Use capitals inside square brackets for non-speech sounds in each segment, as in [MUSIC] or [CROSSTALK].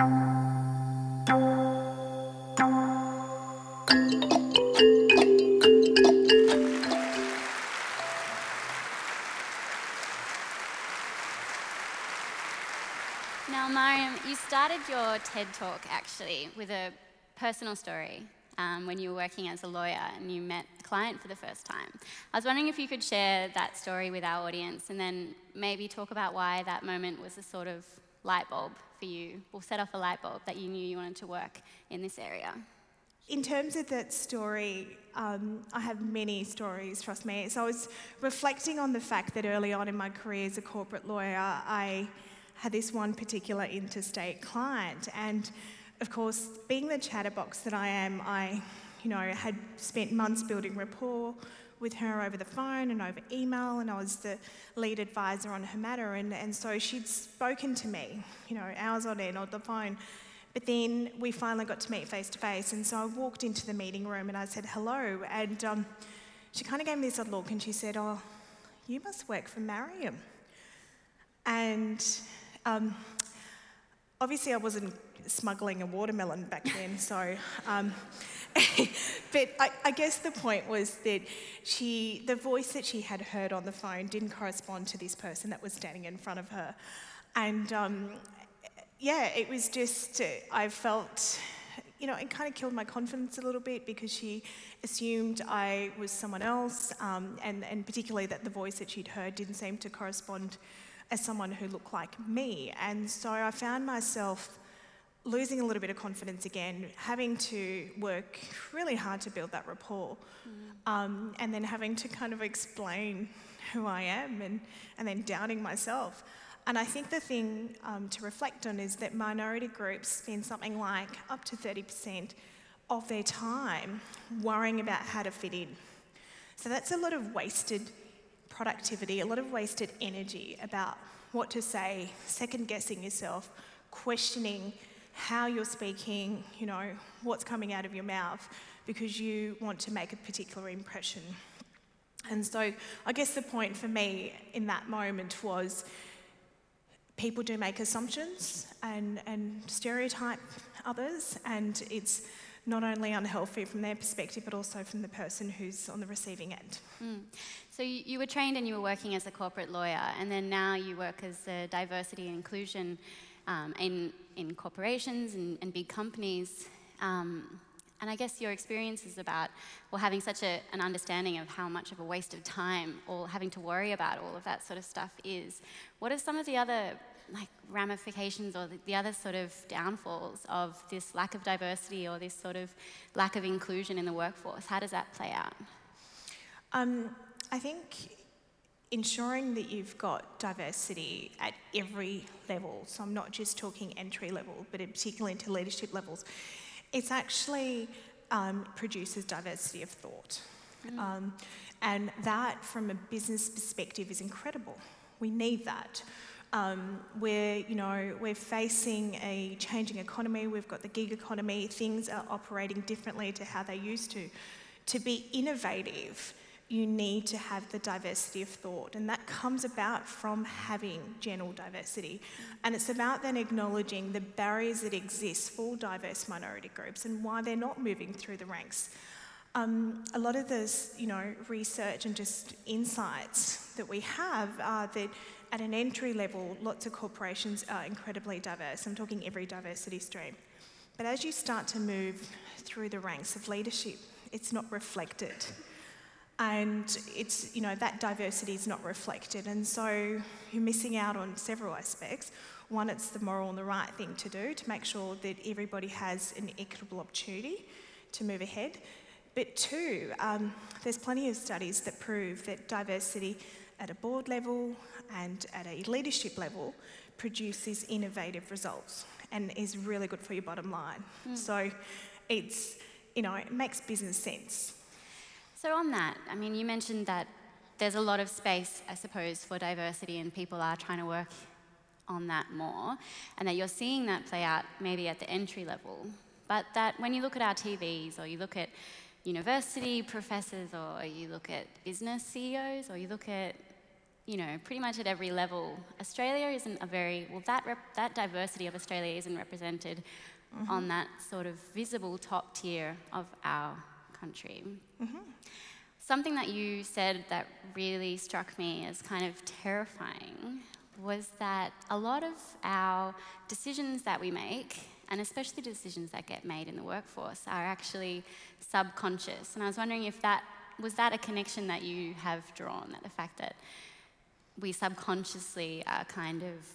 Now, Mariam, you started your TED talk actually with a personal story um, when you were working as a lawyer and you met a client for the first time. I was wondering if you could share that story with our audience and then maybe talk about why that moment was a sort of light bulb for you, or set off a light bulb that you knew you wanted to work in this area. In terms of that story, um, I have many stories, trust me. So I was reflecting on the fact that early on in my career as a corporate lawyer, I had this one particular interstate client. And of course, being the chatterbox that I am, I, you know, had spent months building rapport with her over the phone and over email, and I was the lead advisor on her matter. And, and so she'd spoken to me, you know, hours on end on the phone. But then we finally got to meet face to face, and so I walked into the meeting room and I said hello, and um, she kind of gave me this look and she said, "Oh, you must work for Mariam." And um, obviously, I wasn't smuggling a watermelon back then, so. Um, [LAUGHS] but I, I, guess the point was that she, the voice that she had heard on the phone didn't correspond to this person that was standing in front of her. And um, yeah, it was just, I felt, you know, it kind of killed my confidence a little bit because she assumed I was someone else, um, and, and particularly that the voice that she'd heard didn't seem to correspond as someone who looked like me. And so I found myself losing a little bit of confidence again, having to work really hard to build that rapport, mm. um, and then having to kind of explain who I am and, and then doubting myself. And I think the thing um, to reflect on is that minority groups spend something like up to 30% of their time worrying about how to fit in. So that's a lot of wasted productivity, a lot of wasted energy about what to say, second guessing yourself, questioning how you're speaking, you know, what's coming out of your mouth, because you want to make a particular impression. And so I guess the point for me in that moment was people do make assumptions and, and stereotype others, and it's not only unhealthy from their perspective, but also from the person who's on the receiving end. Mm. So you, were trained and you were working as a corporate lawyer, and then now you work as a diversity and inclusion um, in, in corporations and, and big companies. Um, and I guess your experience is about, well, having such a, an understanding of how much of a waste of time or having to worry about all of that sort of stuff is. What are some of the other like ramifications or the, the other sort of downfalls of this lack of diversity or this sort of lack of inclusion in the workforce? How does that play out? Um, I think ensuring that you've got diversity at every level, so I'm not just talking entry level, but particularly into leadership levels, it actually um, produces diversity of thought. Mm. Um, and that, from a business perspective, is incredible. We need that. Um, we're, you know, we're facing a changing economy. We've got the gig economy. Things are operating differently to how they used to. To be innovative, you need to have the diversity of thought, and that comes about from having general diversity. And it's about then acknowledging the barriers that exist for diverse minority groups and why they're not moving through the ranks. Um, a lot of this, you know, research and just insights that we have are that at an entry level, lots of corporations are incredibly diverse. I'm talking every diversity stream. But as you start to move through the ranks of leadership, it's not reflected and it's you know that diversity is not reflected. And so you're missing out on several aspects. One it's the moral and the right thing to do to make sure that everybody has an equitable opportunity to move ahead. But two um, there's plenty of studies that prove that diversity at a board level and at a leadership level produces innovative results and is really good for your bottom line. Mm. so it's you know it makes business sense so, on that, I mean, you mentioned that there's a lot of space, I suppose, for diversity, and people are trying to work on that more, and that you're seeing that play out maybe at the entry level. But that when you look at our TVs, or you look at university professors, or you look at business CEOs, or you look at you know, pretty much at every level, Australia isn't a very, well, that, that diversity of Australia isn't represented mm-hmm. on that sort of visible top tier of our country. Mm-hmm. Something that you said that really struck me as kind of terrifying was that a lot of our decisions that we make, and especially decisions that get made in the workforce, are actually subconscious. And I was wondering if that was that a connection that you have drawn, that the fact that we subconsciously are kind of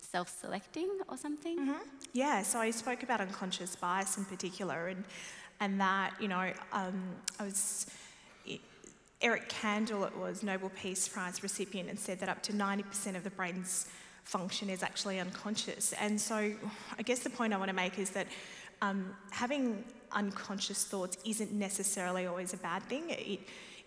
self selecting or something? Mm-hmm. Yeah, so I spoke about unconscious bias in particular, and, and that, you know, um, I was. Eric Kandel, it was Nobel Peace Prize recipient, and said that up to 90% of the brain's function is actually unconscious. And so, I guess the point I want to make is that um, having unconscious thoughts isn't necessarily always a bad thing. It,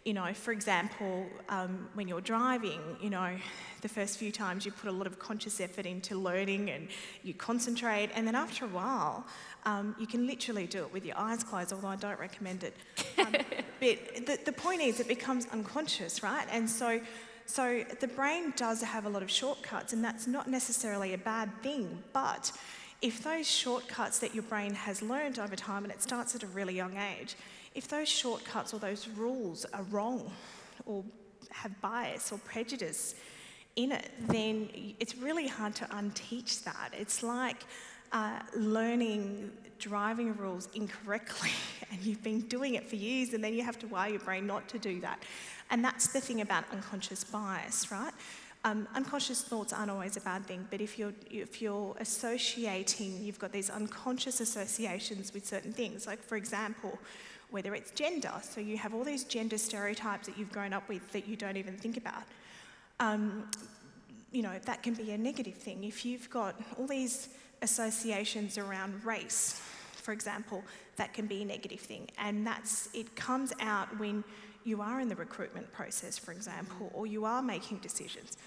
you know, for example, um, when you're driving, you know, the first few times you put a lot of conscious effort into learning and you concentrate, and then after a while, um, you can literally do it with your eyes closed, although I don't recommend it. Um, [LAUGHS] but the, the point is, it becomes unconscious, right? And so, so the brain does have a lot of shortcuts, and that's not necessarily a bad thing, but if those shortcuts that your brain has learned over time, and it starts at a really young age, if those shortcuts or those rules are wrong or have bias or prejudice in it, then it's really hard to unteach that. It's like uh, learning driving rules incorrectly [LAUGHS] and you've been doing it for years and then you have to wire your brain not to do that. And that's the thing about unconscious bias, right? Um, unconscious thoughts aren't always a bad thing, but if you're, if you're associating, you've got these unconscious associations with certain things, like for example, whether it's gender, so you have all these gender stereotypes that you've grown up with that you don't even think about. Um, you know, that can be a negative thing. If you've got all these associations around race, for example, that can be a negative thing. And that's, it comes out when you are in the recruitment process, for example, or you are making decisions.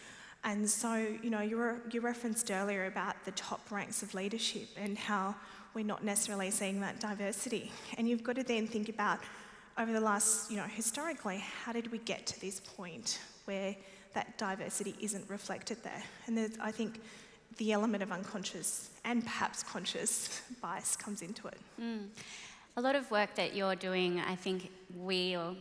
And so, you know, you, were, you referenced earlier about the top ranks of leadership and how we're not necessarily seeing that diversity. And you've got to then think about over the last, you know, historically, how did we get to this point where that diversity isn't reflected there? And there's, I think, the element of unconscious and perhaps conscious [LAUGHS] bias comes into it. Mm. A lot of work that you're doing, I think we, or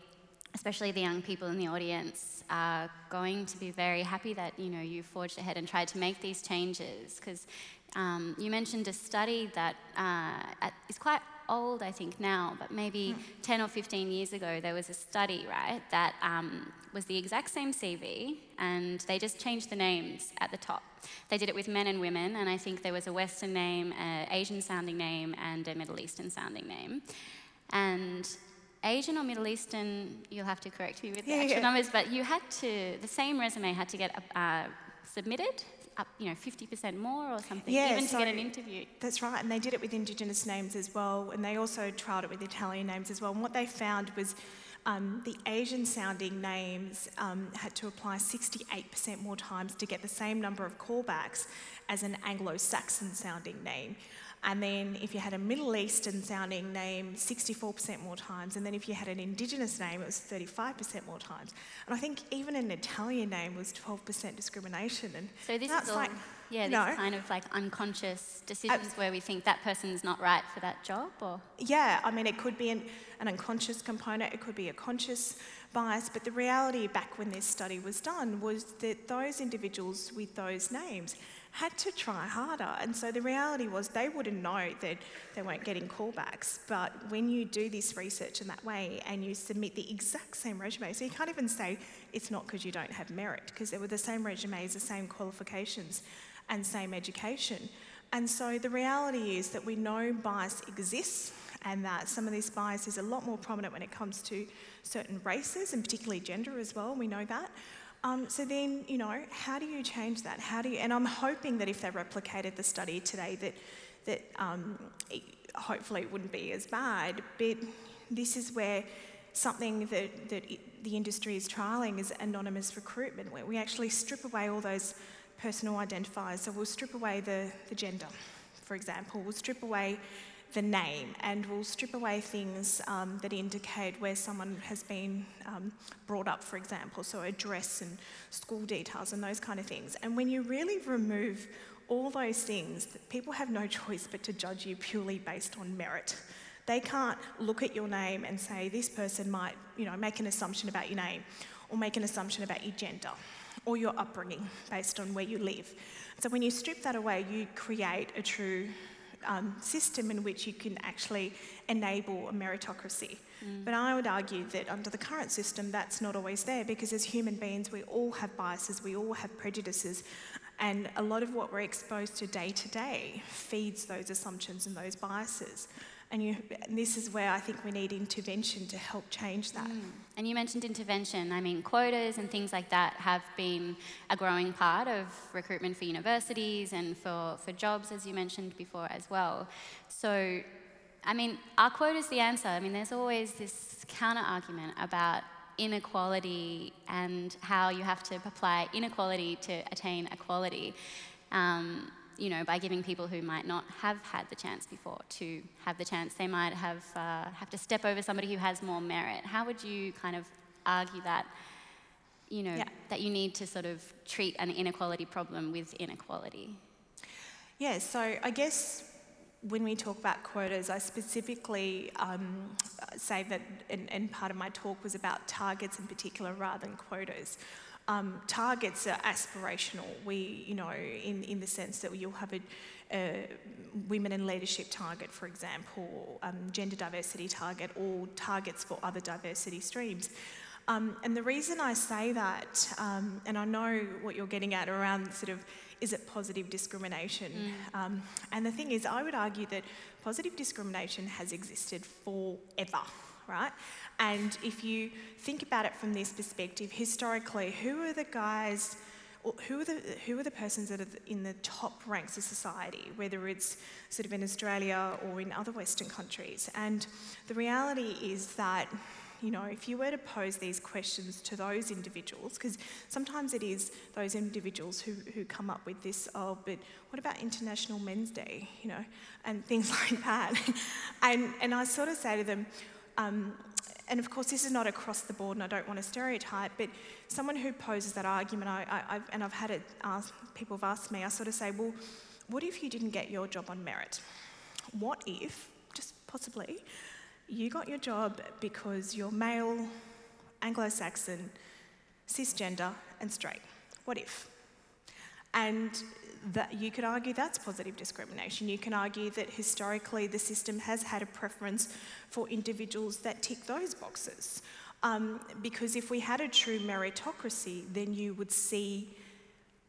especially the young people in the audience, are going to be very happy that you know you forged ahead and tried to make these changes because um, you mentioned a study that uh, is quite old, I think, now, but maybe mm. 10 or 15 years ago, there was a study, right, that um, was the exact same CV, and they just changed the names at the top. They did it with men and women, and I think there was a Western name, an Asian sounding name, and a Middle Eastern sounding name. And Asian or Middle Eastern, you'll have to correct me with the yeah, actual yeah. numbers, but you had to, the same resume had to get uh, submitted up, you know, 50% more or something, yeah, even so to get an interview. That's right, and they did it with Indigenous names as well, and they also trialled it with Italian names as well. And what they found was um, the Asian sounding names um, had to apply 68% more times to get the same number of callbacks as an Anglo Saxon sounding name. And then if you had a Middle Eastern sounding name, 64% more times. And then if you had an Indigenous name, it was 35% more times. And I think even an Italian name was 12% discrimination. And so this is all, like, yeah, these no. kind of like unconscious decisions uh, where we think that person's not right for that job, or yeah, I mean, it could be an, an unconscious component, it could be a conscious bias, but the reality back when this study was done was that those individuals with those names had to try harder. And so the reality was they wouldn't know that they weren't getting callbacks. But when you do this research in that way and you submit the exact same resume, so you can't even say it's not because you don't have merit, because they were the same resumes, the same qualifications, and same education. And so the reality is that we know bias exists and that some of this bias is a lot more prominent when it comes to certain races and particularly gender as well. We know that. Um, so then, you know, how do you change that? How do you? And I'm hoping that if they replicated the study today, that that um, it, hopefully it wouldn't be as bad. But this is where something that that it, the industry is trialing is anonymous recruitment, where we actually strip away all those personal identifiers. So we'll strip away the, the gender, for example. We'll strip away the name and we'll strip away things um, that indicate where someone has been um, brought up, for example, so address and school details and those kind of things. And when you really remove all those things, people have no [LAUGHS] choice but to judge you purely based on merit. They can't look at your name and say this person might, you know, make an assumption about your name or make an assumption about your gender or your upbringing based on where you live. So when you strip that away, you create a true um, system in which you can actually enable a meritocracy. Mm. But I would argue that under the current system, that's not always there because as human beings, we all have biases, we all have prejudices, and a lot of what we're exposed to day to day feeds those assumptions and those biases. And, you, and, this is where I think we need intervention to help change that. Mm. And you mentioned intervention. I mean, quotas and things like that have been a growing part of recruitment for universities and for, for jobs, as you mentioned before, as well. So, I mean, are quotas the answer? I mean, there's always this counter argument about inequality and how you have to apply inequality to attain equality. Um, you know, by giving people who might not have had the chance before to have the chance, they might have, uh, have to step over somebody who has more merit. How would you kind of argue that, you know, yeah. that you need to sort of treat an inequality problem with inequality? Yeah, so I guess when we talk about quotas, I specifically um, say that, and, and, part of my talk was about targets in particular rather than quotas. Um, targets are aspirational. We, you know, in, in the sense that you'll have a, a women in leadership target, for example, um, gender diversity target, or targets for other diversity streams. Um, and the reason I say that, um, and I know what you're getting at around sort of is it positive discrimination? Mm. Um, and the thing is, I would argue that positive discrimination has existed forever, right? And if you think about it from this perspective, historically, who are the guys, who are the, who are the persons that are in the top ranks of society, whether it's sort of in Australia or in other Western countries? And the reality is that you know, if you were to pose these questions to those individuals, because sometimes it is those individuals who, who come up with this, oh, but what about International Men's Day, you know, and things [LAUGHS] like that. and, and I sort of say to them, um, and of course, this is not across the board, and I don't want to stereotype, but someone who poses that argument, I, I, I've, and I've had it asked, people have asked me, I sort of say, well, what if you didn't get your job on merit? What if, just possibly, you got your job because you're male, Anglo Saxon, cisgender, and straight? What if? And that you could argue that's positive discrimination. You can argue that historically the system has had a preference for individuals that tick those boxes. Um, because if we had a true meritocracy, then you would see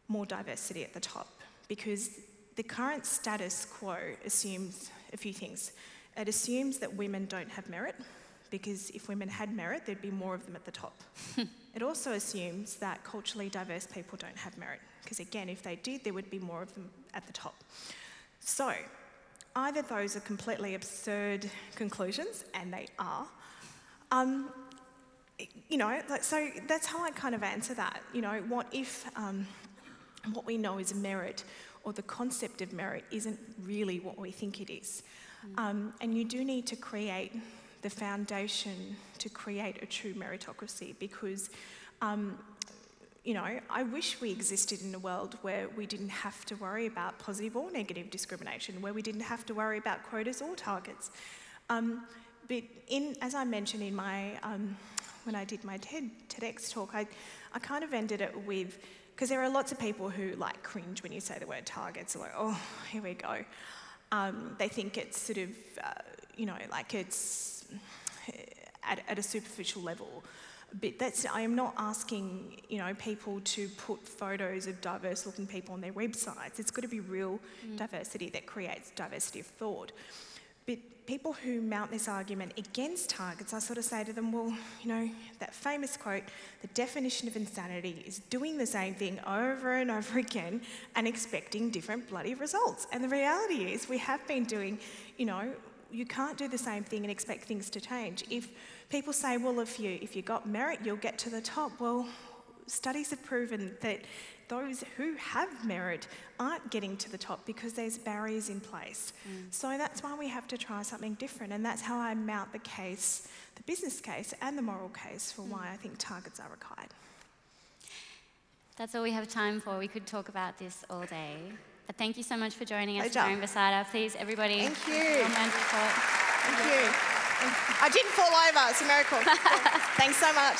more diversity at the top. Because the current status quo assumes a few things. It assumes that women don't have merit, because if women had merit, there'd be more of them at the top. [LAUGHS] it also assumes that culturally diverse people don't have merit, because again, if they did, there would be more of them at the top. So, either those are completely absurd conclusions, and they are. Um, you know, like, so that's how I kind of answer that. You know, what if um, what we know is merit or the concept of merit isn't really what we think it is? Mm. Um, and you do need to create the foundation to create a true meritocracy because, um, you know, I wish we existed in a world where we didn't have to worry about positive or negative discrimination, where we didn't have to worry about quotas or targets. Um, but in, as I mentioned in my, um, when I did my TED, TEDx talk, I, I kind of ended it with, because there are lots of people who like cringe when you say the word targets, like, oh, here we go. Um, they think it's sort of, uh, you know, like it's at, at a superficial level. But that's, I am not asking, you know, people to put photos of diverse looking people on their websites. It's got to be real mm. diversity that creates diversity of thought. But people who mount this argument against targets, I sort of say to them, well, you know, that famous quote, the definition of insanity is doing the same thing over and over again and expecting different bloody results. And the reality is, we have been doing, you know, you can't do the same thing and expect things to change. If people say, well, if you, if you got merit, you'll get to the top, well, studies have proven that those who have merit aren't getting to the top because there's barriers in place. Mm. So that's why we have to try something different, and that's how I mount the case, the business case, and the moral case for mm. why I think targets are required. That's all we have time for. We could talk about this all day. But thank you so much for joining us, Joan Basada. Please, everybody, thank you. Thank you. I didn't fall over. It's a miracle. [LAUGHS] Thanks so much.